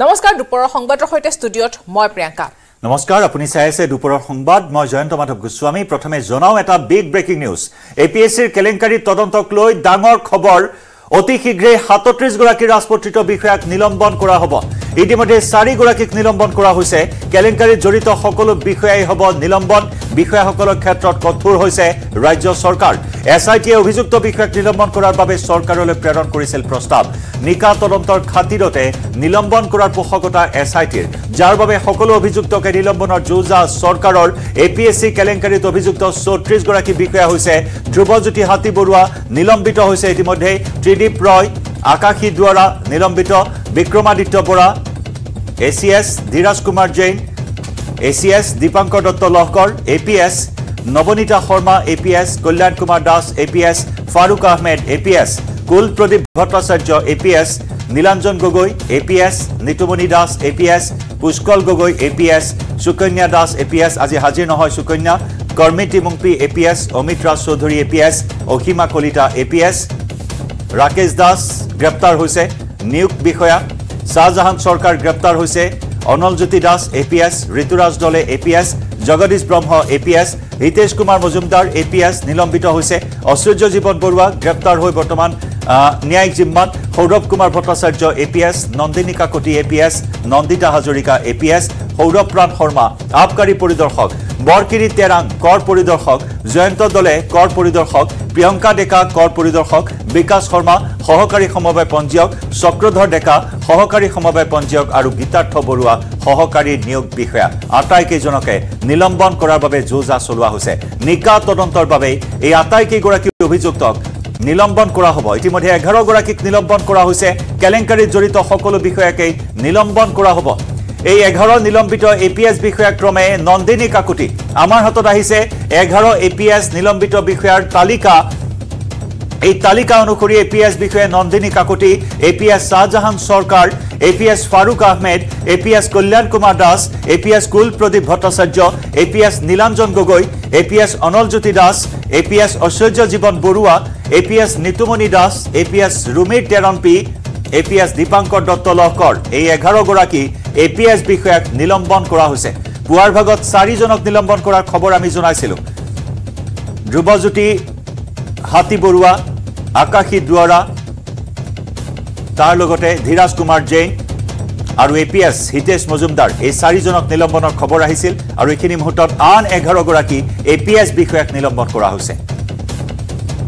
নমস্কাৰ দুপৰৰ সংবাদৰ সৈতে ষ্টুডিঅ'ত মই প্ৰিয়ংকা। নমস্কাৰ আপুনি চাই আছে দুপৰৰ সংবাদ। মই জয়ন্ত মাধৱ গোস্বামী। প্ৰথমে জনাওঁ এটা big breaking news A P S চিৰ কেলেংকাৰী তদন্তক লৈ ডাঙৰ খবৰ। অতি শীঘ্ৰেই সাতত্ৰিছগৰাকী ৰাজপত্ৰিত বিষয়াক নিলম্বন কৰা হ'ব। ইতিমধ্যে চাৰিগৰাকীক নিলম্বন কৰা হৈছে। কেলেংকাৰীত জড়িত সকলো বিষয়াই হ'ব নিলম্বন। বিষয়াসকলৰ ক্ষেত্ৰত কঠোৰ হৈছে ৰাজ্য চৰকাৰ। এছ আই টিয়ে অভিযুক্ত বিষয়াক নিলম্বন কৰাৰ বাবে চৰকাৰলৈ প্ৰেৰণ কৰিছিল প্ৰস্তাৱ। নিকা তদন্তৰ খাতিৰতে নিলম্বন কৰাৰ পোষকতা এছ আই টিৰ। যাৰ বাবে সকলো অভিযুক্তকে নিলম্বনৰ যুঁজা চৰকাৰৰ এ পি এছ চি কেলেংকাৰীত অভিযুক্ত চৌত্ৰিছগৰাকী বিষয়া হৈছে। ধ্ৰুৱজ্যোতি হাতী বৰুৱা নিলম্বিত হৈছে। ইতিমধ্যে ত্ৰিদীপ ৰয় আকাশী দুৱাৰা নিলম্বিত Bikramaditya Bora A C S Dhiraj Kumar Jain A C S Dipankar Dutta Lahkar A P S Nabanita Sharma A P S Kalyan Kumar Das A P S Faruk Ahmed A P S Kul Pradip Bhattacharya A P S Nilanjan Gogoi A P S Nitumoni Das A P S Pushkal Gogoi A P S Sukanya Das A P S আজি হাজিৰ নহয় সুকন্যা কৰ্মিতি মুংপি A P S Amit Raj Choudhury A P S Asima Kalita A P S Rakesh Das গ্ৰেপ্তাৰ হৈছে নিয়োগ বিষয়া শ্বাহজাহান চৰকাৰ গ্ৰেপ্তাৰ হৈছে Analjyoti Das A P S Rituraj Dole A P S Jagdish Brahma A P S Hitesh Kumar Majumdar A P S নিলম্বিত হৈছে ঐশ্বৰ্য জীৱন বৰুৱা গ্ৰেপ্তাৰ হৈ বৰ্তমান ন্যায়িক জিম্মাত Saurav Kumar Bhattacharya A P S Nandini Kakati A P S Nandita Hazarika A P S Saurav Pran Sharma আবকাৰী পৰিদৰ্শক বৰকিৰি তেৰাং কৰ পৰিদৰ্শক জয়ন্ত দলে কৰ পৰিদৰ্শক প্ৰিয়ংকা ডেকা কৰ পৰিদৰ্শক বিকাশ শৰ্মা সহকাৰী সমবায় পঞ্জীয়ক চক্ৰধৰ ডেকা সহকাৰী সমবায় পঞ্জীয়ক আৰু গীতাৰ্থ বৰুৱা সহকাৰী নিয়োগ বিষয়া। আটাইকেইজনকে নিলম্বন কৰাৰ বাবে যোজা চলোৱা হৈছে। নিকা তদন্তৰ বাবে এই আটাইকেইগৰাকী অভিযুক্তক নিলম্বন কৰা হ'ব। ইতিমধ্যে এঘাৰগৰাকীক নিলম্বন কৰা হৈছে। কেলেংকাৰীত জড়িত সকলো বিষয়াকেই নিলম্বন কৰা হ'ব। এই এঘাৰ নিলম্বিত এ পি এছ বিষয়া ক্ৰমে নন্দিনী কাকুতি। আমাৰ হাতত আহিছে এঘাৰ এ পি এছ নিলম্বিত বিষয়াৰ তালিকা। এই তালিকা অনুসৰি এ পি এছ বিষয়া Nandini Kakati A P S Shahjahan Sarkar A P S Faruk Ahmed A P S Kalyan Kumar Das A P S Kul Pradip Bhattacharya A P S Nilanjan Gogoi A P S Analjyoti Das A P S Aishwarya Jiban Baruah A P S Nitumoni Das A P S Rumir Terangpi A P S Dipankar Dutta Lahkar এই এঘাৰগৰাকী এ P S বিষয়াক নিলম্বন কৰা হৈছে। পুৱাৰ ভাগত চাৰিজনক নিলম্বন কৰাৰ খবৰ আমি জনাইছিলোঁ। ধ্ৰুৱজ্যোতি হাতী বৰুৱা আকাশী দুৱাৰা তাৰ লগতে ধীৰাজ কুমাৰ জৈন আৰু A P S Hitesh Majumdar এই চাৰিজনক নিলম্বনৰ খবৰ আহিছিল আৰু এইখিনি মুহূৰ্তত আন এঘাৰগৰাকী এ পি এছ বিষয়াক নিলম্বন কৰা হৈছে।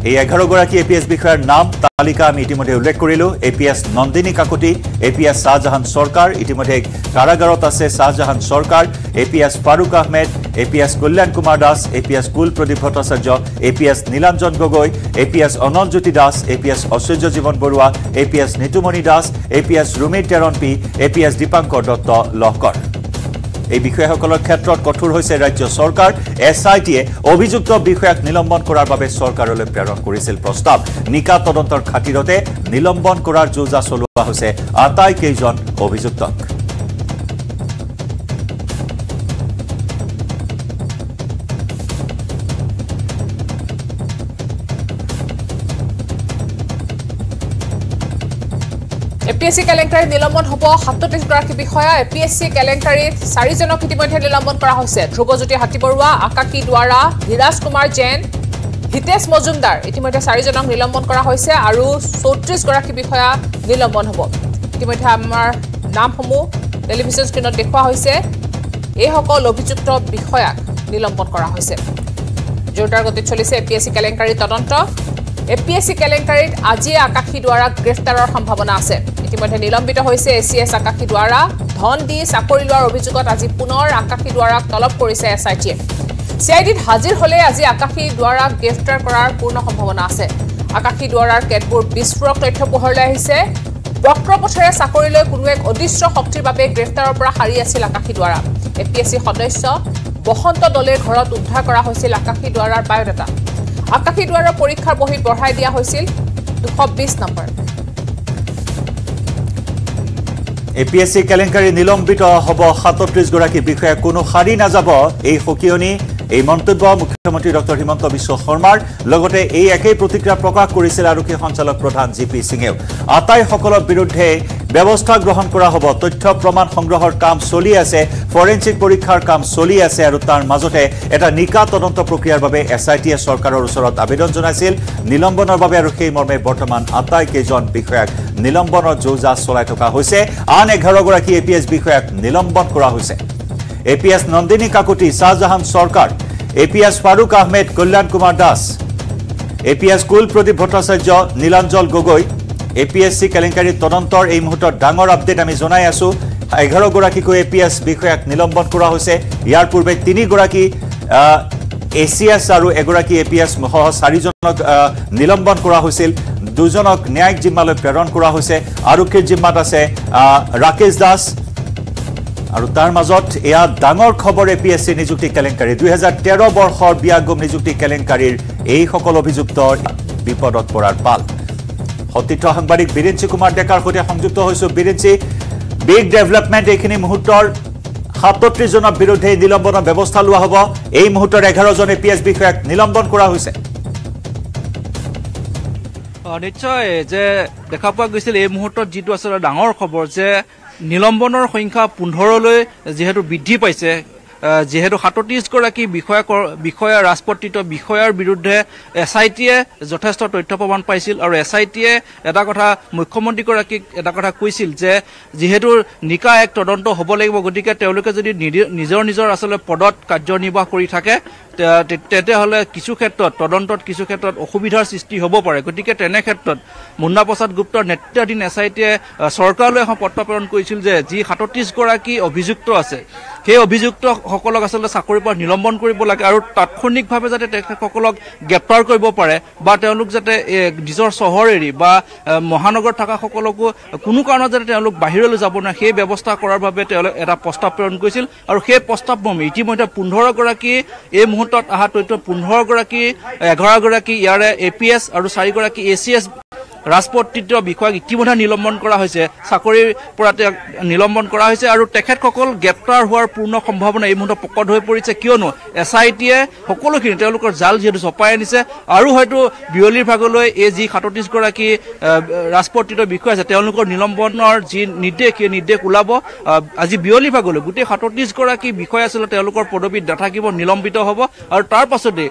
এই এঘাৰগৰাকী এ পি এছ বিষয়াৰ নাম তালিকা আমি ইতিমধ্যে উল্লেখ কৰিলোঁ A P S Nandini Kakati A P S Shahjahan Sarkar ইতিমধ্যে কাৰাগাৰত আছে Shahjahan Sarkar A P S Faruk Ahmed A P S Kalyan Kumar Das A P S Kul Pradip Bhattacharya A P S Nilanjan Gogoi A P S Analjyoti Das A P S Aishwarya Jiban Baruah A P S Nitumoni Das A P S Rumir Terangpi A P S Dipankar Dutta Lahkar এই বিষয়াসকলৰ ক্ষেত্ৰত কঠোৰ হৈছে ৰাজ্য চৰকাৰ। S I টিয়ে অভিযুক্ত বিষয়াক নিলম্বন কৰাৰ বাবে চৰকাৰলৈ প্ৰেৰণ কৰিছিল প্ৰস্তাৱ। নিকা তদন্তৰ খাতিৰতে নিলম্বন কৰাৰ যোজা চলোৱা হৈছে। আটাইকেইজন অভিযুক্তক। চি কেলেংকাৰীত নিলম্বন হ'ব সাতত্ৰিছগৰাকী বিষয়া এ পি এছ চি কেলেংকাৰীত চাৰিজনক ইতিমধ্যে নিলম্বন কৰা হৈছে। ধ্ৰুৱজ্যোতি হাতী বৰুৱা আকাশী দুৱাৰা ধীৰাজ কুমাৰ জৈন হিতেশ মজুমদাৰ ইতিমধ্যে চাৰিজনক নিলম্বন কৰা হৈছে আৰু চৌত্ৰিছগৰাকী বিষয়া নিলম্বন হ'ব। ইতিমধ্যে আমাৰ নামসমূহ টেলিভিছন স্ক্ৰীণত দেখুওৱা হৈছে। এইসকল অভিযুক্ত বিষয়াক নিলম্বন কৰা হৈছে। জোৰদাৰ গতিত চলিছে এ পি এছ চি কেলেংকাৰীৰ তদন্ত। এ পি এছ চি কেলেংকাৰীত আজিয়ে আকাশী দুৱাৰাক গ্ৰেপ্তাৰৰ সম্ভাৱনা আছে। ইতিমধ্যে নিলম্বিত হৈছে এ চি এছ আকাশী দুৱাৰা ধন দি চাকৰি লোৱাৰ অভিযোগত আজি পুনৰ আকাশী দুৱাৰাক তলব কৰিছে এছ আই টিয়ে। চি আই ডিত হাজিৰ হ'লে আজি আকাশী দুৱাৰাক গ্ৰেপ্তাৰ কৰাৰ পূৰ্ণ সম্ভাৱনা আছে। আকাশী দুৱাৰাৰ কেতবোৰ বিস্ফোৰক তথ্য পোহৰলৈ আহিছে। বক্ৰপথেৰে চাকৰিলৈ কোনো এক অদৃশ্য শক্তিৰ বাবে গ্ৰেপ্তাৰৰ পৰা সাৰি আছিল আকাশী দুৱাৰা এ পি এছ চি সদস্য বসন্ত দলেৰ ঘৰত উদ্ধাৰ কৰা হৈছিল আকাশী দুৱাৰাৰ বায়'ডাটা। আকাশী দুৱাৰৰ পৰীক্ষাৰ বহীত বঢ়াই দিয়া হৈছিল দুশ বিছ number. A P S C কেলেংকাৰী নিলম্বিত হ'ব সাতত্ৰিছগৰাকী বিষয়া কোনো সাৰি নাযাব। এই সকিয়নি এই মন্তব্য মুখ্যমন্ত্ৰী ডক্টৰ হিমন্ত বিশ্ব শৰ্মাৰ। লগতে এই একেই প্ৰতিক্ৰিয়া প্ৰকাশ কৰিছিল আৰক্ষী সঞ্চালক প্ৰধান জি পি সিঙেও। আটাইসকলৰ বিৰুদ্ধে ব্যৱস্থা গ্ৰহণ কৰা হ'ব। তথ্য প্ৰমাণ সংগ্ৰহৰ কাম চলি আছে ফৰেনচিক পৰীক্ষাৰ কাম চলি আছে আৰু তাৰ মাজতে এটা নিকা তদন্ত প্ৰক্ৰিয়াৰ বাবে এছ আই টিয়ে চৰকাৰৰ ওচৰত আবেদন নিলম্বনৰ বাবে আৰু সেই মৰ্মে বৰ্তমান আটাইকেইজন বিষয়াক নিলম্বনৰ যৌজা চলাই থকা হৈছে। আন এঘাৰগৰাকী এ পি এছ বিষয়াক নিলম্বন কৰা হৈছে। A P S Nandini Kakati Shahjahan Sarkar A P S Faruk Ahmed Kalyan Kumar Das. A P S Kul Pradip Bhattacharya Nilanjan Gogoi. A P S C কেলেংকাৰী তদন্তৰ এই মুহূৰ্তত ডাঙৰ আপডেট আমি জনাই আছো। পি এছ বিষয়াক নিলম্বন কৰা হৈছে। ইয়াৰ পূৰ্বে তিনিগৰাকী এ চি এছ আৰু এগৰাকী এ পি এছ সহ চাৰিজনক নিলম্বন কৰা হৈছিল। দুজনক ন্যায়িক জিম্মালৈ প্ৰেৰণ কৰা হৈছে। আৰক্ষীৰ জিম্মাত আছে ৰাকেশ দাস আৰু তাৰ মাজত এয়া ডাঙৰ খবৰ এ পি এছ চি নিযুক্তি কেলেংকাৰী। দুহেজাৰ তেৰ বৰ্ষৰ বিয়াগম নিযুক্তি কেলেংকাৰীৰ এইসকল অভিযুক্তৰ বিপদত পৰাৰ পাল। সতীৰ্থ সাংবাদিক বীৰেঞ্চি কুমাৰ ডেকাৰ সৈতে সংযুক্ত হৈছো। বীৰেঞ্চি বিগ ডেভেলপমেণ্ট এইখিনি মুহূৰ্তৰ সাতত্ৰিছজনৰ বিৰুদ্ধে নিলম্বনৰ ব্যৱস্থা লোৱা হ'ব। এই মুহূৰ্তৰ এঘাৰজন এ পি এছ বিষয়াক নিলম্বন কৰা হৈছে। নিশ্চয় যে দেখা পোৱা গৈছিল এই মুহূৰ্তত যিটো আচলতে ডাঙৰ খবৰ যে নিলম্বনৰ সংখ্যা পোন্ধৰলৈ যিহেতু বৃদ্ধি পাইছে যিহেতু সাতত্ৰিছগৰাকী বিষয়া বিষয়া ৰাজপত্ৰিত বিষয়াৰ বিৰুদ্ধে এছ আই টিয়ে যথেষ্ট তথ্য প্ৰমাণ পাইছিল আৰু এছ আই টিয়ে এটা কথা মুখ্যমন্ত্ৰীগৰাকীক এটা কথা কৈছিল যে যিহেতু নিকা এক তদন্ত হ'ব লাগিব গতিকে তেওঁলোকে যদি নিজৰ নিজৰ আচলতে পদত কাৰ্যনিৰ্বাহ কৰি থাকে তেতিয়াহ'লে কিছু ক্ষেত্ৰত তদন্তত কিছু ক্ষেত্ৰত অসুবিধাৰ সৃষ্টি হ'ব পাৰে। গতিকে তেনে ক্ষেত্ৰত মুন্না প্ৰসাদ গুপ্তৰ নেতৃত্বাধীন এছ আই টিয়ে চৰকাৰলৈ এখন পত্ৰ প্ৰেৰণ কৰিছিল যে যি সাতত্ৰিছগৰাকী অভিযুক্ত আছে সেই অভিযুক্তসকলক আচলতে চাকৰিৰ পৰা নিলম্বন কৰিব লাগে আৰু তাৎক্ষণিকভাৱে যাতে তেখেতসকলক গ্ৰেপ্তাৰ কৰিব পাৰে বা তেওঁলোক যাতে নিজৰ চহৰ এৰি বা মহানগৰত থকাসকলকো কোনো কাৰণত যাতে তেওঁলোক বাহিৰলৈ যাব নোৱাৰে সেই ব্যৱস্থা কৰাৰ বাবে তেওঁলোকে এটা প্ৰস্তাৱ প্ৰেৰণ কৰিছিল। আৰু সেই প্ৰস্তাৱমৰ্মে ইতিমধ্যে পোন্ধৰগৰাকী এই মুহূৰ্তত অহা তথ্য পোন্ধৰগৰাকী এঘাৰগৰাকী ইয়াৰে এ পি এছ আৰু চাৰিগৰাকী এ চি এছ ৰাজপত্ৰিত বিষয়াক ইতিমধ্যে নিলম্বন কৰা হৈছে। চাকৰিৰ পৰা নিলম্বন কৰা হৈছে আৰু তেখেতসকল গ্ৰেপ্তাৰ হোৱাৰ পূৰ্ণ সম্ভাৱনা এই মুহূৰ্তত প্ৰকট হৈ পৰিছে। কিয়নো এছ আই টিয়ে সকলোখিনি তেওঁলোকৰ জাল যিহেতু চপাই আনিছে আৰু হয়তো বিয়লিৰ ভাগলৈ এই যি সাতত্ৰিছগৰাকী ৰাজপত্ৰিত বিষয়া আছে তেওঁলোকৰ নিলম্বনৰ যি নিৰ্দেশ সেই নিৰ্দেশ ওলাব। আজি বিয়লিৰ ভাগলৈ গোটেই সাতত্ৰিছগৰাকী বিষয়া আছিলে তেওঁলোকৰ পদবীত নাথাকিব নিলম্বিত হ'ব। আৰু তাৰ পাছতেই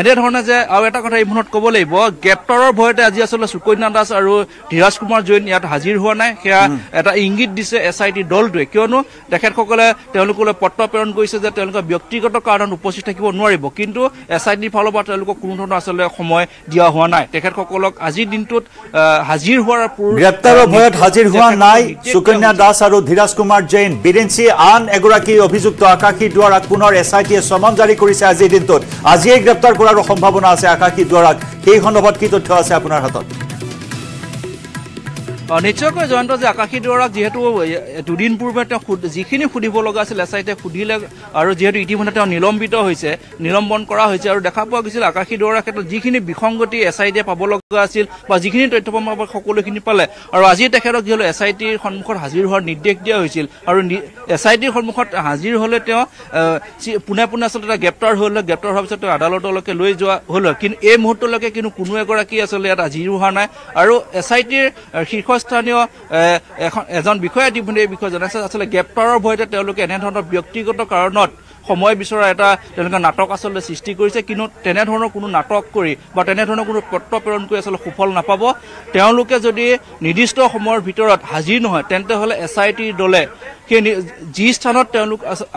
এনেধৰণে যে আৰু এটা কথা এই মুহূৰ্তত ক'ব লাগিব গ্ৰেপ্তাৰৰ ভয়তে আজি আচলতে সুকন্যা দাস আৰু ধীৰাজ কুমাৰ জৈন ইয়াত হাজিৰ হোৱা নাই। সেয়া এটা ইংগিত দিছে এছ আই টি দলটোৱে। কিয়নো তেখেতসকলে তেওঁলোকলৈ পত্ৰ প্ৰেৰণ কৰিছে যে তেওঁলোকে ব্যক্তিগত কাৰণত উপস্থিত থাকিব নোৱাৰিব। কিন্তু এছ আই টিৰ ফালৰ পৰা তেওঁলোকক কোনো ধৰণৰ আচলতে সময় দিয়া হোৱা নাই। তেখেতসকলক আজিৰ দিনটোত হাজিৰ হোৱাৰ গ্ৰেপ্তাৰৰ ভয়ত হাজিৰ হোৱা নাই। সুকন্যা। দাস আৰু ধীৰাজ কুমাৰ জৈন। বীৰেঞ্চি আন এগৰাকী অভিযুক্ত আকাশী দুৱাৰাক পুনৰ এছ আই টিয়ে চমন জাৰি কৰিছে আজিৰ দিনটোত। আজিয়েই গ্ৰেপ্তাৰ কৰাৰো সম্ভাৱনা আছে আকাশী দুৱাৰাক। সেই সন্দৰ্ভত কি তথ্য আছে আপোনাৰ হাতত? নিশ্চয়কৈ জয়ন্ত যে আকাশী দুৱাৰাক যিহেতু দুদিন পূৰ্বে তেওঁ যিখিনি সুধিব লগা আছিল এছ আই টিয়ে সুধিলে আৰু যিহেতু ইতিমধ্যে তেওঁ নিলম্বিত হৈছে নিলম্বন কৰা হৈছে আৰু দেখা পোৱা গৈছিল আকাশী দুৱাৰাৰ ক্ষেত্ৰত যিখিনি বিসংগতি এছ আই টিয়ে পাব লগা আছিল বা যিখিনি তথ্য প্ৰমাণ সকলোখিনি পালে আৰু আজি তেখেতক যিহেতু এছ আই টিৰ সন্মুখত হাজিৰ হোৱাৰ নিৰ্দেশ দিয়া হৈছিল আৰু এছ আই টিৰ সন্মুখত হাজিৰ হ'লে তেওঁ পোনে পোনে আচলতে গ্ৰেপ্তাৰ হ'লে গ্ৰেপ্তাৰ হোৱাৰ পিছত তেওঁ আদালতলৈকে লৈ যোৱা হ'ল কিন্তু এই মুহূৰ্তলৈকে কিন্তু কোনো এগৰাকী আচলতে ইয়াত হাজিৰ হোৱা নাই আৰু এছ আই টিৰ শীৰ্ষস্থানীয় এজন বিষয়া ইতিমধ্যে এই বিষয়ে জনাইছে। আচলতে গ্ৰেপ্তাৰৰ ভয়তে তেওঁলোকে এনেধৰণৰ ব্যক্তিগত কাৰণত সময় বিচৰা এটা তেওঁলোকে নাটক আচলতে সৃষ্টি কৰিছে কিন্তু তেনেধৰণৰ কোনো নাটক কৰি বা তেনেধৰণৰ কোনো পত্ৰ প্ৰেৰণ কৰি আচলতে সুফল নাপাব। তেওঁলোকে যদি নিৰ্দিষ্ট সময়ৰ ভিতৰত হাজিৰ নহয় তেন্তে হ'লে এছ আই টিৰ দলে সেই যি স্থানত তেওঁলোক আছ-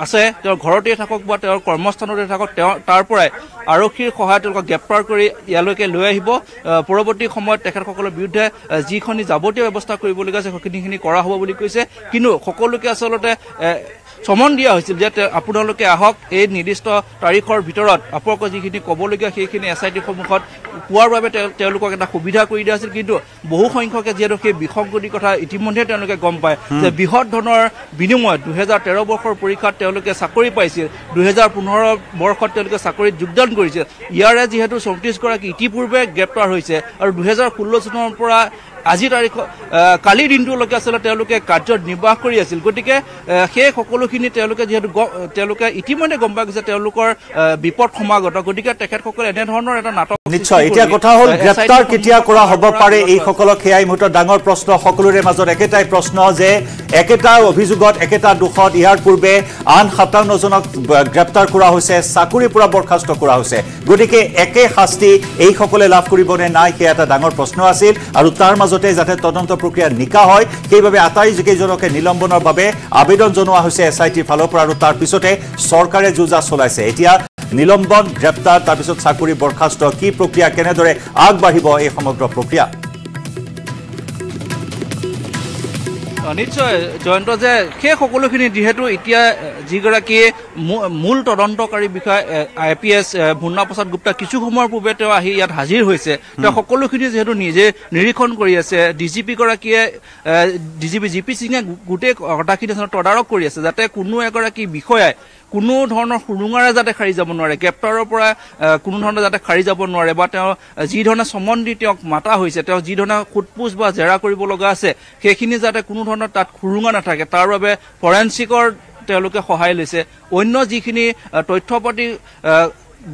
তেওঁৰ ঘৰতেই থাকক বা তেওঁৰ কৰ্মস্থানতে থাকক তেওঁ তাৰ পৰাই আৰক্ষীৰ সহায়ত তেওঁলোকক গ্ৰেপ্তাৰ কৰি ইয়ালৈকে লৈ আহিব। আহ, পৰৱৰ্তী সময়ত তেখেতসকলৰ বিৰুদ্ধে যিখিনি যাৱতীয় ব্যৱস্থা কৰিবলগীয়া আছে সেইখিনিখিনি কৰা হ'ব বুলি কৈছে। কিন্তু সকলোকে আচলতে চমন দিয়া হৈছিল যে আপোনালোকে আহক এই নিৰ্দিষ্ট তাৰিখৰ ভিতৰত আপোনালোকৰ যিখিনি ক'বলগীয়া সেইখিনি এছ আই টিৰ সন্মুখত কোৱাৰ বাবে তেওঁ- তেওঁলোকক এটা সুবিধা কৰি দিয়া হৈছিল। কিন্তু বহু সংখ্যকে যিহেতু সেই বিসংগতিৰ কথা ইতিমধ্যে তেওঁলোকে গম পায় যে বৃহৎ ধনৰ বিনিময়ত দুহেজাৰ তেৰ বৰ্ষৰ পৰীক্ষাত তেওঁলোকে চাকৰি পাইছিল দুহেজাৰ পোন্ধৰ বৰ্ষত তেওঁলোকে চাকৰিত যোগদান কৰিছিল। ইয়াৰে যিহেতু চৌত্ৰিছগৰাকী ইতিপূৰ্বে গ্ৰেপ্তাৰ হৈছে আৰু দুহেজাৰ ষোল্ল চনৰ পৰা আজি তাৰিখ কালিৰ দিনটোলৈকে আচলতে তেওঁলোকে কাৰ্য নিৰ্বাহ কৰি আছিল। গতিকে সেই সকলোখিনি তেওঁলোকে যিহেতু তেওঁলোকে ইতিমধ্যে গম পাই গৈছে তেওঁলোকৰ বিপদ সমাগত। গতিকে তেখেতসকলে এনেধৰণৰ এটা নাটক নিশ্চয় এতিয়া কথা হ'ল গ্ৰেপ্তাৰ কেতিয়া কৰা হ'ব পাৰে এইসকলক সেয়া এই মুহূৰ্তত ডাঙৰ প্ৰশ্ন সকলোৰে মাজত একেটাই প্ৰশ্ন যে একেটা অভিযোগত একেটা দোষত ইয়াৰ পূৰ্বে আন সাতাৱন্নজনক গ্ৰেপ্তাৰ কৰা হৈছে চাকৰিৰ পৰা বৰ্খাস্ত কৰা হৈছে। গতিকে একে শাস্তি এইসকলে লাভ কৰিবনে নাই সেয়া এটা ডাঙৰ প্ৰশ্ন আছিল আৰু তাৰ মাজতে যাতে তদন্ত প্ৰক্ৰিয়া নিকা হয় সেইবাবে আটাইকেইজনকে নিলম্বনৰ বাবে আবেদন জনোৱা হৈছে এছ আই টিৰ ফালৰ পৰা আৰু তাৰ পিছতে চৰকাৰে যোজা চলাইছে। এতিয়া নিলম্বন গ্ৰেপ্তাৰ তাৰপিছত চাকৰি বৰ্খাস্ত কি প্ৰক্ৰিয়া কেনেদৰে আগবাঢ়িব এই সমগ্ৰ প্ৰক্ৰিয়া? নিশ্চয় জয়ন্ত যে সেই সকলোখিনি যিহেতু এতিয়া এ, যিগৰাকী মূ- মূল তদন্তকাৰী বিষয়া I P S Munna Prasad Gupta কিছু সময়ৰ পূৰ্বে তেওঁ আহি ইয়াত হাজিৰ হৈছে। তেওঁ সকলোখিনি যিহেতু নিজে নিৰীক্ষণ কৰি আছে। ডি জি পি গৰাকীয়ে D G P G P সিঙে গোটেই কথাখিনি তদাৰক কৰি আছে যাতে কোনো এগৰাকী বিষয়াই কোনো ধৰণৰ সুৰুঙাৰে যাতে সাৰি যাব নোৱাৰে গ্ৰেপ্তাৰৰ পৰা কোনো ধৰণৰ যাতে সাৰি যাব নোৱাৰে বা তেওঁ আহ, যি ধৰণে চমন দি তেওঁক মাতা হৈছে তেওঁ যি ধৰণে সোধপোছ বা জেৰা কৰিব লগা আছে সেইখিনি যাতে কোনো ধৰণৰ তাত সুৰুঙা নাথাকে তাৰ বাবে ফৰেঞ্চিকৰ তেওঁলোকে সহায় লৈছে। অন্য যিখিনি তথ্য পাতি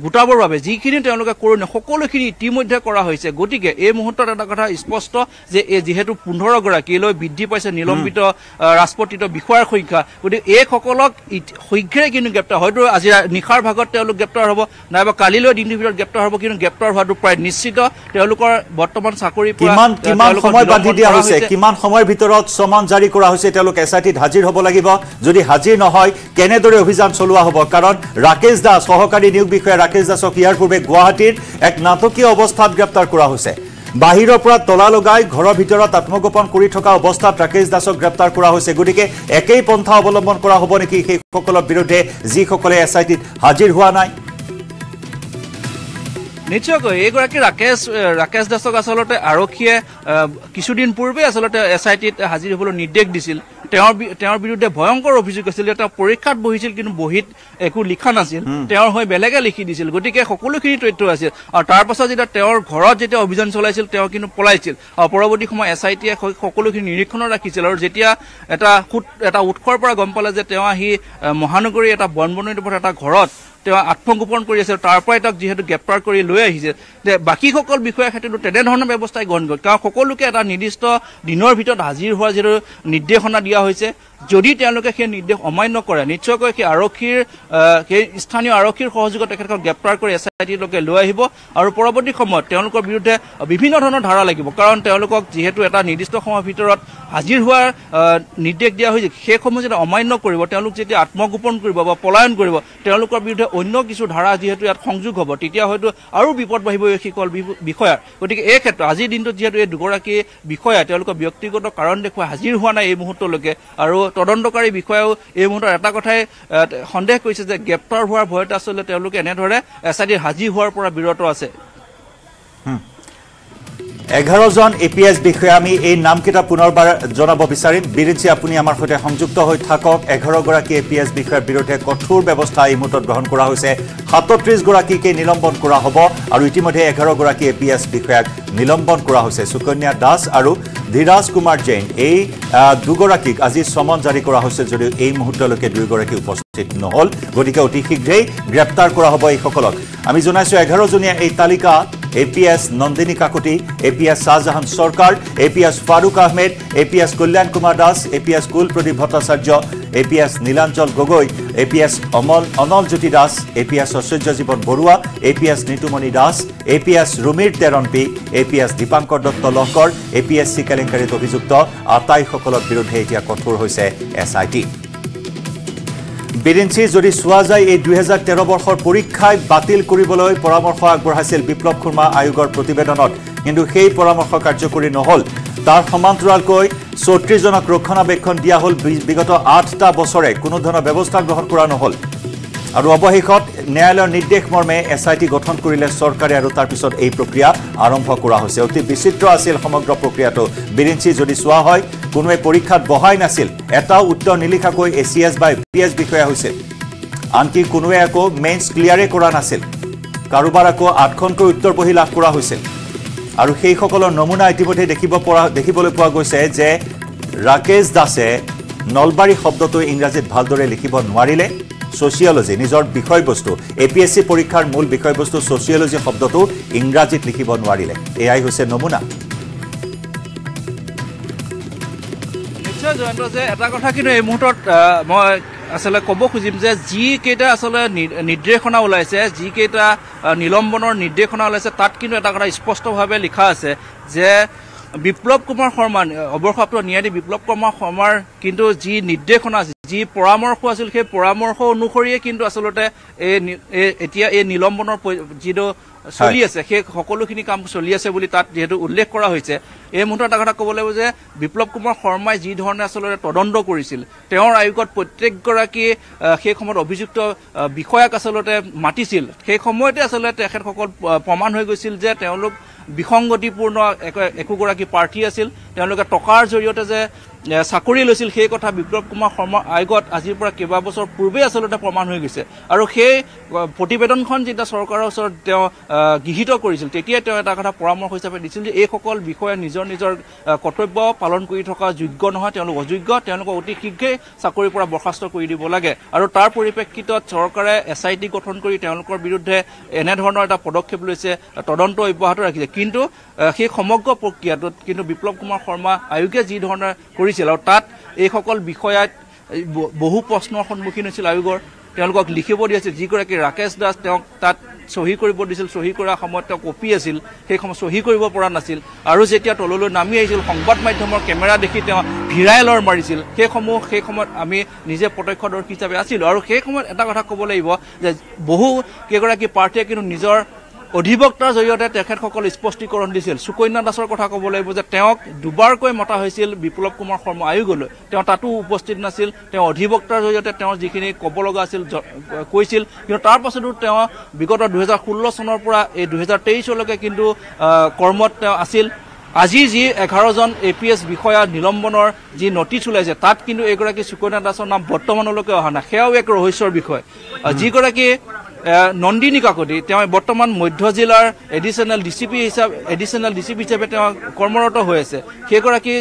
গোটাবৰ বাবে যিখিনি তেওঁলোকে কৰোণে সকলোখিনি ইতিমধ্যে কৰা হৈছে। গতিকে এই মুহূৰ্তত এটা কথা স্পষ্ট যে এই যিহেতু পোন্ধৰগৰাকীলৈ বৃদ্ধি পাইছে নিলম্বিত ৰাজপত্ৰিত বিষয়াৰ সংখ্যা গতিকে এইসকলক শীঘ্ৰে কিন্তু গ্ৰেপ্তাৰ হয়তো আজি নিশাৰ ভাগত তেওঁলোক গ্ৰেপ্তাৰ হ'ব নাইবা কালিলৈ দিনটোৰ ভিতৰত গ্ৰেপ্তাৰ হ'ব কিন্তু গ্ৰেপ্তাৰ হোৱাটো প্ৰায় নিশ্চিত। তেওঁলোকৰ বৰ্তমান চাকৰিৰ পৰা কিমান আহ, কিমান তেওঁলোকক সময় বান্ধি নিলম্বন দিয়া কৰা হৈছে? কিমান সময়ৰ ভিতৰত চমন জাৰি কৰা হৈছে? তেওঁলোক এছ আই টিত হাজিৰ হ'ব লাগিব। যদি হাজিৰ নহয় কেনেদৰে অভিযান চলোৱা হ'ব? কাৰণ ৰাকেশ দাস সহকাৰী নিয়োগ বিষয়া ৰাকেশ দাসক ইয়াৰ পূৰ্বে গুৱাহাটীৰ এক নাটকীয় অৱস্থাত গ্ৰেপ্তাৰ কৰা হৈছে। বাহিৰৰ পৰা তলা লগাই ঘৰৰ ভিতৰত আত্মগোপন কৰি থকা অৱস্থাত ৰাকেশ দাসক গ্ৰেপ্তাৰ কৰা হৈছে। গতিকে একেই পন্থা অৱলম্বন কৰা হ'ব নেকি সেইসকলৰ বিৰুদ্ধে যিসকলে এছ আই টিত হাজিৰ হোৱা নাই? নিশ্চয়কৈ এইগৰাকী ৰাকেশ ৰাকেশ দাসক আচলতে আৰক্ষীয়ে কিছুদিন পূৰ্বে আচলতে এছ আই টিত হাজিৰ হ'বলৈ নিৰ্দেশ দিছিল। তেওঁৰ বিৰুদ্ধে ভয়ংকৰ অভিযোগ আছিল যে তেওঁ পৰীক্ষাত বহিছিল কিন্তু বহীত একো লিখা নাছিল। তেওঁৰ হৈ বেলেগে লিখি দিছিল। গতিকে সকলোখিনি তথ্য আছিল। আৰু তাৰ পাছত যেতিয়া তেওঁৰ ঘৰত যেতিয়া অভিযান চলাইছিল তেওঁ কিন্তু পলাইছিল। আৰু পৰৱৰ্তী সময়ত এছ আই টিয়ে সকলোখিনি নিৰীক্ষণত ৰাখিছিল। আৰু যেতিয়া এটা সুত এটা উৎসৰ পৰা গম পালে যে তেওঁ আহি মহানগৰীৰ এটা বনবননিৰ এটা ঘৰত তেওঁ আত্মগোপন কৰি আছে তাৰ পৰাই তেওঁক যিহেতু গ্ৰেপ্তাৰ কৰি লৈ আহিছে যে বাকীসকল বিষয়াৰ ক্ষেত্ৰতো তেনেধৰণৰ ব্যৱস্থাই গ্ৰহণ কৰে কাৰণ সকলোকে এটা নিৰ্দিষ্ট দিনৰ ভিতৰত হাজিৰ হোৱাৰ যিহেতু নিৰ্দেশনা দিয়া হৈছে যদি তেওঁলোকে সেই নিৰ্দেশ অমান্য কৰে নিশ্চয়কৈ সেই আৰক্ষীৰ সেই স্থানীয় আৰক্ষীৰ সহযোগত তেখেতক গ্ৰেপ্তাৰ কৰি এছ আই টিলৈকে লৈ আহিব আৰু পৰৱৰ্তী সময়ত তেওঁলোকৰ বিৰুদ্ধে বিভিন্ন ধৰণৰ ধাৰা লাগিব। কাৰণ তেওঁলোকক যিহেতু এটা নিৰ্দিষ্ট সময়ৰ ভিতৰত হাজিৰ হোৱাৰ নিৰ্দেশ দিয়া হৈছে সেইসমূহ যেতিয়া অমান্য কৰিব তেওঁলোক যেতিয়া আত্মগোপন কৰিব বা পলায়ন কৰিব তেওঁলোকৰ বিৰুদ্ধে অন্য কিছু ধাৰা যিহেতু ইয়াত সংযোগ হ'ব তেতিয়া হয়তো আৰু বিপদ বাঢ়িব এই শিকল বিষয়াৰ গতিকে এই ক্ষেত্ৰত আজিৰ দিনটোত যিহেতু এই দুগৰাকী বিষয়া তেওঁলোকৰ ব্যক্তিগত কাৰণ দেখুৱাই হাজিৰ হোৱা নাই এই মুহূৰ্তলৈকে আৰু তদন্তকাৰী বিষয়াও এই মুহূৰ্তত এটা কথাই সন্দেহ কৰিছে যে গ্ৰেপ্তাৰ হোৱাৰ ভয়তে আচলতে তেওঁলোকে এনেদৰে এছ আই টিৰ হাজিৰ হোৱাৰ পৰা বিৰত আছে। এঘাৰজন এ পি এছ বিষয়া আমি এই নামকেইটা পুনৰবাৰ জনাব বিচাৰিম। বিৰিঞ্চি আপুনি আমাৰ সৈতে সংযুক্ত হৈ থাকক। এঘাৰগৰাকী এ পি এছ বিষয়াৰ বিৰুদ্ধে কঠোৰ ব্যৱস্থা এই মুহূৰ্তত গ্ৰহণ কৰা হৈছে। সাতত্ৰিছগৰাকীকে নিলম্বন কৰা হ'ব আৰু ইতিমধ্যে এঘাৰগৰাকী এ পি এছ বিষয়াক নিলম্বন কৰা হৈছে। সুকন্যা দাস আৰু ধীৰাজ কুমাৰ জৈন এই দুগৰাকীক আজি চমন জাৰি কৰা হৈছে যদিও এই মুহূৰ্তলৈকে দুয়োগৰাকী উপস্থিত নহ'ল গতিকে অতি শীঘ্ৰেই গ্ৰেপ্তাৰ কৰা হ'ব এইসকলক আমি জনাইছোঁ এঘাৰজনীয়া এই তালিকা A P S Nandini Kakati A P S Shahjahan Sarkar A P S Faruk Ahmed A P S Kalyan Kumar Das A P S Kulpradip Bhattacharya A P S Nilanjan Gogoi A P S Amal Analjyoti Das A P S Aishwarya Jiban Baruah A P S Nitumoni Das A P S Rumir Terangpi A P S Dipankar Dutta Lahkar A P S C কেলেংকাৰীত অভিযুক্ত আটাইসকলৰ বিৰুদ্ধে এতিয়া কঠোৰ হৈছে S I T বিৰিঞ্চি যদি চোৱা যায় এই দুহেজাৰ তেৰ বৰ্ষৰ পৰীক্ষাই বাতিল কৰিবলৈ পৰামৰ্শ আগবঢ়াইছিল বিপ্লৱ শৰ্মা আয়োগৰ প্ৰতিবেদনত। কিন্তু সেই পৰামৰ্শ কাৰ্যকৰী নহ'ল। তাৰ সমান্তৰালকৈ চৌত্ৰিছজনক ৰক্ষণাবেক্ষণ দিয়া হ'ল বিগত আঠটা বছৰে। কোনো ধৰণৰ ব্যৱস্থা গ্ৰহণ কৰা নহ'ল। আৰু অৱশেষত ন্যায়ালয়ৰ নিৰ্দেশ মৰ্মে এছ আই টি গঠন কৰিলে চৰকাৰে আৰু তাৰপিছত এই প্ৰক্ৰিয়া আৰম্ভ কৰা হৈছে। অতি বিচিত্ৰ আছিল সমগ্ৰ প্ৰক্ৰিয়াটো। বিৰিঞ্চি যদি চোৱা হয় কোনোৱে পৰীক্ষাত বহাই নাছিল এটাও উত্তৰ নিলিখাকৈ এ চি এছ বা পি এছ বিষয়া হৈছিল আনকি কোনোৱে আকৌ মেইনছ ক্লিয়াৰে কৰা নাছিল কাৰোবাৰ আকৌ আঠখনকৈ উত্তৰ বহি লাভ কৰা হৈছিল। আৰু সেইসকলৰ নমুনা ইতিমধ্যে দেখিব পৰা দেখিবলৈ পোৱা গৈছে যে ৰাকেশ দাসে নলবাৰী শব্দটো ইংৰাজীত ভালদৰে লিখিব নোৱাৰিলে। ছচিয়লজি নিজৰ বিষয়বস্তু এ পি এছ চি পৰীক্ষাৰ মূল বিষয়বস্তু ছচিয়লজি শব্দটো ইংৰাজীত লিখিব নোৱাৰিলে। এয়াই হৈছে নমুনা। নিশ্চয় জয়ন্ত যে এটা কথা কিন্তু এই মুহূৰ্তত মই আচলতে ক'ব খুজিম যে যিকেইটা আচলতে নিৰ্দেশনা ওলাইছে যিকেইটা নিলম্বনৰ নিৰ্দেশনা ওলাইছে তাত কিন্তু এটা কথা স্পষ্টভাৱে লিখা আছে যে বিপ্লৱ কুমাৰ শৰ্মা অৱসৰপ্ৰাপ্ত ন্যায়াধীশ বিপ্লৱ কুমাৰ শৰ্মাৰ কিন্তু যি নিৰ্দেশনা আছিল যি পৰামৰ্শ আছিল সেই পৰামৰ্শ অনুসৰিয়ে কিন্তু আচলতে এই এতিয়া এই নিলম্বনৰ যিটো চলি আছে সেই সকলোখিনি কাম চলি আছে বুলি তাত যিহেতু উল্লেখ কৰা হৈছে এই মুহূৰ্তত এটা কথা ক'ব লাগিব যে বিপ্লৱ কুমাৰ শৰ্মাই যি ধৰণে আচলতে তদন্ত কৰিছিল তেওঁৰ আয়োগত প্ৰত্যেকগৰাকী সেই সময়ত অভিযুক্ত বিষয়াক আচলতে মাতিছিল। সেই সময়তে আচলতে তেখেতসকল প্ৰমাণ হৈ গৈছিল যে তেওঁলোক বিসংগতিপূৰ্ণ এক- একোগৰাকী প্ৰাৰ্থী আছিল। তেওঁলোকে টকাৰ জৰিয়তে যে চাকৰি লৈছিল সেই কথা বিপ্লৱ কুমাৰ শৰ্মাৰ আয়োগত আজিৰ পৰা কেইবাবছৰ পূৰ্বেই আচলতে প্ৰমাণ হৈ গৈছে। আৰু সেই প্ৰতিবেদনখন যেতিয়া চৰকাৰৰ ওচৰত তেওঁ গৃহীত কৰিছিল তেতিয়াই তেওঁ এটা কথা পৰামৰ্শ হিচাপে দিছিল যে এইসকল বিষয়া নিজৰ নিজৰ কৰ্তব্য পালন কৰি থকা যোগ্য নহয় তেওঁলোক অযোগ্য তেওঁলোকক অতি শীঘ্ৰেই চাকৰিৰ পৰা বৰ্খাস্ত কৰি দিব লাগে। আৰু তাৰ পৰিপ্ৰেক্ষিতত চৰকাৰে এছ আই টি গঠন কৰি তেওঁলোকৰ বিৰুদ্ধে এনেধৰণৰ এটা পদক্ষেপ লৈছে তদন্ত অব্যাহত ৰাখিছে। কিন্তু সেই সমগ্ৰ প্ৰক্ৰিয়াটোত কিন্তু বিপ্লৱ কুমাৰ শৰ্মা আয়োগে যি ধৰণে কৰিছিল আৰু তাত এইসকল বিষয়াত এই ব- বহু প্ৰশ্নৰ সন্মুখীন হৈছিল আয়োগৰ। তেওঁলোকক লিখিব দিছিল যিগৰাকী ৰাকেশ দাস তেওঁক তাত চহী কৰিব দিছিল চহী কৰাৰ সময়ত তেওঁ কপি আছিল সেই সময়ত চহী কৰিব পৰা নাছিল। আৰু যেতিয়া তললৈ নামি আহিছিল সংবাদ মাধ্যমৰ কেমেৰা দেখি তেওঁ ভিৰাইলৰ মাৰিছিল। সেইসমূহ সেই সময়ত আমি নিজে প্ৰত্যক্ষদৰ্শী হিচাপে আছিলোঁ। আৰু সেই সময়ত এটা কথা ক'ব লাগিব যে বহু কেইগৰাকী প্ৰাৰ্থীয়ে কিন্তু নিজৰ অধিবক্তাৰ জৰিয়তে তেখেতসকল স্পষ্টীকৰণ দিছিল। সুকন্যা দাসৰ কথা ক'ব লাগিব যে তেওঁক দুবাৰকৈ মতা হৈছিল বিপ্লৱ কুমাৰ শৰ্মা আয়োগলৈ। তেওঁ তাতো উপস্থিত নাছিল। তেওঁ অধিবক্তাৰ জৰিয়তে তেওঁৰ যিখিনি ক'ব লগা আছিল কৈছিল। কিন্তু তাৰ পাছতো তেওঁ বিগত দুহেজাৰ ষোল্ল চনৰ পৰা এই দুহেজাৰ তেইছলৈকে কিন্তু কৰ্মত তেওঁ আছিল। আজি যি এঘাৰজন এ পি এছ বিষয়া নিলম্বনৰ যি নটিচ ওলাইছে তাত কিন্তু এগৰাকী সুকন্যা দাসৰ নাম বৰ্তমানলৈকে অহা নাই। সেয়াও এক ৰহস্যৰ বিষয়। যিগৰাকী নন্দিনী কাকতি তেওঁ বৰ্তমান মধ্য জিলাৰ এডিচনেল ডি চি পি হিচাপে এডিচনেল ডি চি পি হিচাপে তেওঁ কৰ্মৰত হৈ আছে। সেইগৰাকী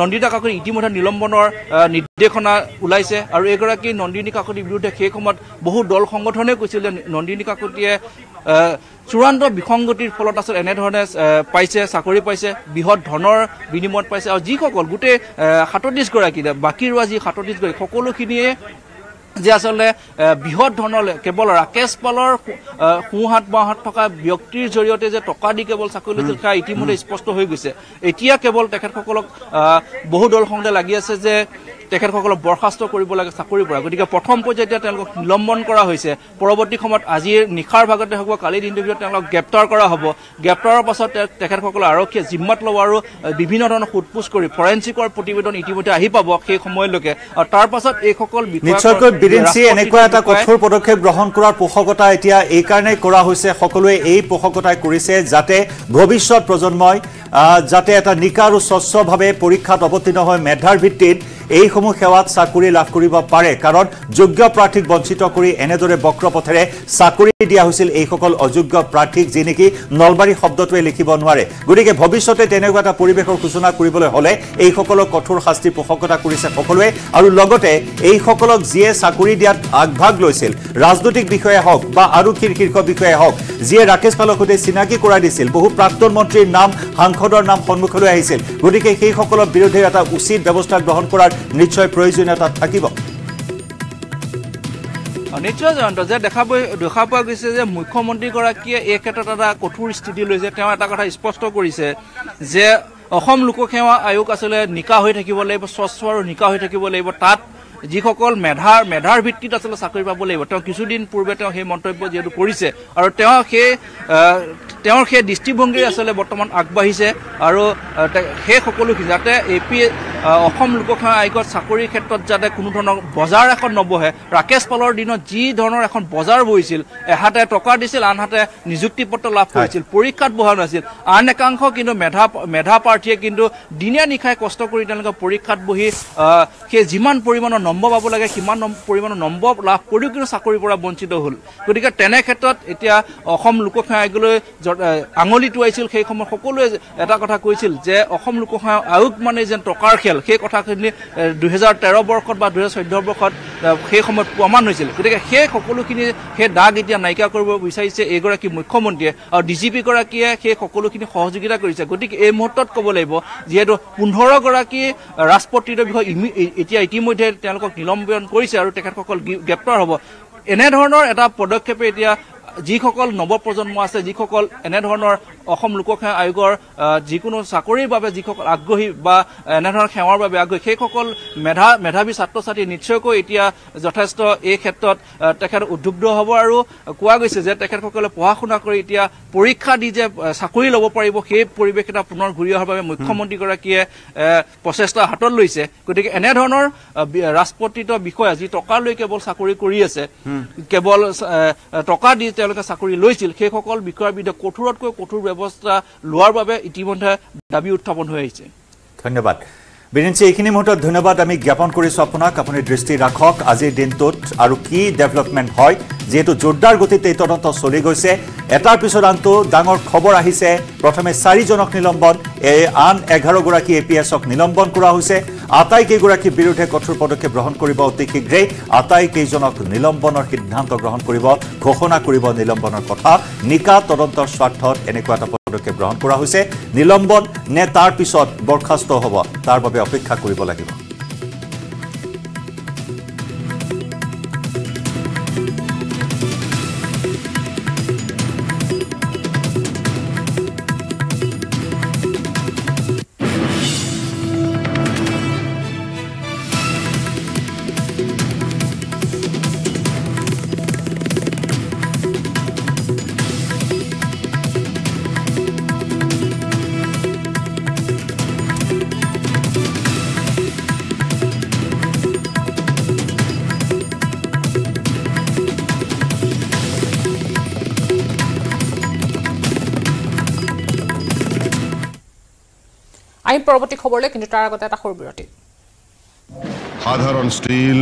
নন্দিতা কাকতি ইতিমধ্যে নিলম্বনৰ নিৰ্দেশনা ওলাইছে আৰু এইগৰাকী নন্দিনী কাকতিৰ বিৰুদ্ধে সেই সময়ত বহু দল সংগঠনে কৈছিল যে নন্দিনী কাকতিয়ে চূড়ান্ত বিসংগতিৰ ফলত আচলতে এনেধৰণে পাইছে চাকৰি পাইছে বৃহৎ ধনৰ বিনিময়ত পাইছে আৰু যিসকল গোটেই সাতত্ৰিছগৰাকী বাকী ৰোৱা যি সাতত্ৰিছগৰাকী সকলোখিনিয়ে যে আচলতে বৃহৎ ধৰণৰ কেৱল ৰাকেশ পালৰ সোঁহাত বাওঁহাত থকা ব্যক্তিৰ জৰিয়তে যে টকা দি কেৱল চাকৰি লৈছিল সেয়া ইতিমধ্যে স্পষ্ট হৈ গৈছে। এতিয়া কেৱল তেখেতসকলক বহু দল সংঘে লাগি আছে যে তেখেতসকলক বৰ্খাস্ত কৰিব লাগে চাকৰিৰ পৰা। গতিকে প্ৰথম পৰ্যায়ত এতিয়া তেওঁলোকক নিলম্বন কৰা হৈছে। পৰৱৰ্তী সময়ত আজিৰ নিশাৰ ভাগতে হওক বা কালিৰ দিনটোৰ ভিতৰত তেওঁলোকক গ্ৰেপ্তাৰ কৰা হ'ব। গ্ৰেপ্তাৰৰ পাছত তে- তেখেতসকলক আৰক্ষীয়ে জিম্মাত ল'ব আৰু বিভিন্ন ধৰণৰ সোধপোছ কৰি ফৰেঞ্চিকৰ প্ৰতিবেদন ইতিমধ্যে আহি পাব সেই সময়লৈকে। আৰু তাৰ পাছত এইসকল নিশ্চয়কৈ বিৰিঞ্চি ৰাষ্ট্ৰপতি এনেকুৱা এটা কঠোৰ পদক্ষেপ গ্ৰহণ কৰাৰ পোষকতা এতিয়া এইকাৰণেই কৰা হৈছে সকলোৱে এই পোষকতাই কৰিছে যাতে ভৱিষ্যত প্ৰজন্মই যাতে এটা নিকা আৰু স্বচ্ছভাৱে পৰীক্ষাত অৱতীৰ্ণ হৈ মেধাৰ ভিত্তিত এইসমূহ সেৱাত চাকৰি লাভ কৰিব পাৰে কাৰণ যোগ্য প্ৰাৰ্থীক বঞ্চিত কৰি এনেদৰে বক্ৰপথেৰে চাকৰি দিয়া হৈছিল এইসকল অযোগ্য প্ৰাৰ্থীক যি নেকি নলবাৰী শব্দটোৱে লিখিব নোৱাৰে। গতিকে ভৱিষ্যতে তেনেকুৱা এটা পৰিৱেশৰ সূচনা কৰিবলৈ হ'লে এইসকলক কঠোৰ শাস্তিৰ পোষকতা কৰিছে সকলোৱে আৰু লগতে এইসকলক যিয়ে চাকৰি দিয়াত আগভাগ লৈছিল ৰাজনৈতিক বিষয়াই হওক বা আৰক্ষীৰ শীৰ্ষ বিষয়াই হওক যিয়ে ৰাকেশ পালক সৈতে চিনাকি কৰাই দিছিল বহু প্ৰাক্তন মন্ত্ৰীৰ নাম সাংসদৰ নাম সন্মুখলৈ আহিছিল। গতিকে সেইসকলৰ বিৰুদ্ধে এটা উচিত ব্যৱস্থা গ্ৰহণ কৰাৰ নিশ্চয় প্ৰয়োজনীয়তা থাকিব। নিশ্চয় জয়ন্ত যে দেখা দেখা পোৱা গৈছে যে মুখ্যমন্ত্ৰীগৰাকীয়ে এই ক্ষেত্ৰত এটা কঠোৰ স্থিতি লৈছে। তেওঁ এটা কথা স্পষ্ট কৰিছে যে অসম লোকসেৱা আয়োগ আচলতে নিকা হৈ থাকিব লাগিব স্বচ্ছ আৰু নিকা হৈ থাকিব লাগিব। তাত যিসকল মেধাৰ মেধাৰ ভিত্তিত আচলতে চাকৰি পাব লাগিব তেওঁ কিছুদিন পূৰ্বে তেওঁ সেই মন্তব্য যিহেতু কৰিছে আৰু তেওঁ সেই তেওঁৰ সেই দৃষ্টিভংগী আচলতে বৰ্তমান আগবাঢ়িছে আৰু সেই সকলোখিনি যাতে এ পি অসম লোকসেৱা আয়োগত চাকৰিৰ ক্ষেত্ৰত যাতে কোনো ধৰণৰ বজাৰ এখন নবহে ৰাকেশ পালৰ দিনত যি ধৰণৰ এখন বজাৰ বহিছিল এহাতে টকা দিছিল আনহাতে নিযুক্তি পত্ৰ লাভ কৰিছিল পৰীক্ষাত বহা নাছিল। আন একাংশ কিন্তু মেধা মেধা প্ৰাৰ্থীয়ে কিন্তু দিনে নিশাই কষ্ট কৰি তেওঁলোকে পৰীক্ষাত বহি সেই যিমান পৰিমাণৰ নম্বৰ পাব লাগে সিমান পৰিমাণৰ নম্বৰ লাভ কৰিও কিন্তু চাকৰিৰ পৰা বঞ্চিত হ'ল। গতিকে তেনে ক্ষেত্ৰত এতিয়া অসম লোকসেৱা আয়োগলৈ আঙুলি টোৱাইছিল সেই সময়ত সকলোৱে এটা কথা কৈছিল যে অসম লোকসেৱা আয়োগ মানে যেন টকাৰ খেল সেই কথাখিনি দুহেজাৰ তেৰ বৰ্ষত বা দুহেজাৰ চৈধ্য বৰ্ষত সেই সময়ত প্ৰমাণ হৈছিল। গতিকে সেই সকলোখিনি সেই দাগ এতিয়া নাইকিয়া কৰিব বিচাৰিছে এইগৰাকী মুখ্যমন্ত্ৰীয়ে আৰু ডি জি পিগৰাকীয়ে সেই সকলোখিনি সহযোগিতা কৰিছে। গতিকে এই মুহূৰ্তত ক'ব লাগিব যিহেতু পোন্ধৰগৰাকী ৰাজপত্ৰিত বিষয় এতিয়া ইতিমধ্যে তেওঁলোকক নিলম্বন কৰিছে আৰু তেখেতসকল গ্ৰেপ্তাৰ হ'ব। এনেধৰণৰ এটা পদক্ষেপে এতিয়া যিসকল নৱপ্ৰজন্ম আছে যিসকল এনেধৰণৰ অসম লোকসেৱা আয়োগৰ যিকোনো চাকৰিৰ বাবে যিসকল আগ্ৰহী বা এনেধৰণৰ সেৱাৰ বাবে আগ্ৰহী সেইসকল মেধা মেধাৱী ছাত্ৰ ছাত্ৰী নিশ্চয়কৈ এতিয়া যথেষ্ট এই ক্ষেত্ৰত তেখেত উদ্বুদ্ধ হ'ব আৰু কোৱা গৈছে যে তেখেতসকলে পঢ়া শুনা কৰি এতিয়া পৰীক্ষা দি যে চাকৰি ল'ব পাৰিব সেই পৰিৱেশ এটা পুনৰ ঘূৰি অহাৰ বাবে মুখ্যমন্ত্ৰীগৰাকীয়ে প্ৰচেষ্টা হাতত লৈছে। গতিকে এনেধৰণৰ ৰাজপত্ৰিত বিষয়া যি টকা লৈ কেৱল চাকৰি কৰি আছে কেৱল টকা দি তেওঁলোকে চাকৰি লৈছিল সেইসকল বিষয়াৰ বিৰুদ্ধে কঠোৰতকৈ কঠোৰ ব্যৱস্থা লোৱাৰ বাবে ইতিমধ্যে দাবী উত্থাপন হৈ আহিছে। ধন্যবাদ। বিৰিঞ্চি এইখিনি মুহূৰ্তত ধন্যবাদ। আমি জ্ঞাপন কৰিছোঁ আপোনাক। আপুনি দৃষ্টি ৰাখক। আজিৰ দিনটোত আৰু কি ডেভেলপমেণ্ট হয় যিহেতু জোৰদাৰ গতিত এই তদন্ত চলি গৈছে। এটাৰ পিছত আনটো ডাঙৰ খবৰ আহিছে। প্ৰথমে চাৰিজনক নিলম্বন। এই আন এঘাৰগৰাকী এ পি এছক নিলম্বন কৰা হৈছে। আটাইকেইগৰাকীৰ বিৰুদ্ধে কঠোৰ পদক্ষেপ গ্ৰহণ কৰিব অতি শীঘ্ৰেই। আটাইকেইজনক নিলম্বনৰ সিদ্ধান্ত গ্ৰহণ কৰিব ঘোষণা কৰিব নিলম্বনৰ কথা। নিকা তদন্তৰ স্বাৰ্থত এনেকুৱা এটা পদক্ষেপ গ্ৰহণ কৰা হৈছে। নিলম্বন নে তাৰ পিছত বৰ্খাস্ত হ'ব তাৰ বাবে অপেক্ষা কৰিব লাগিব। পৰৱৰ্তী খবৰলৈ কিন্তু তাৰ আগতে এটা সৰু বিৰতি। স্টিল